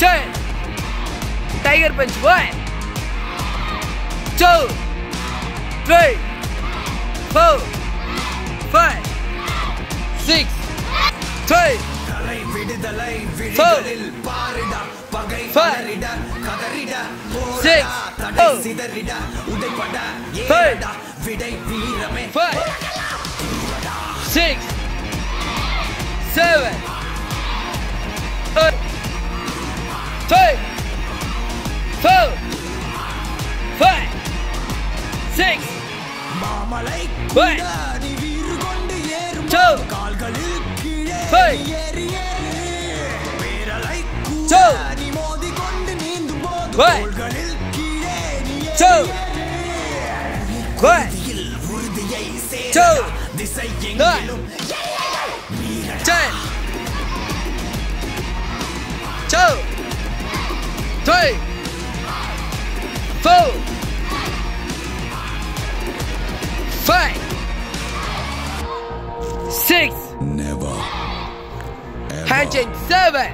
டே tiger punch one two three four five six three தலை விடுதலை விடுதலில் பாரிடா பகை பகரிட கதறிட போரிடா தடை சிதறிட உடைபட ஏடா விடை வீரமே Six, seven, eight. three, four, five, six, one, two, three, two, one, two, one, two, nine, ten, two three, four, five, six, never hundred seven.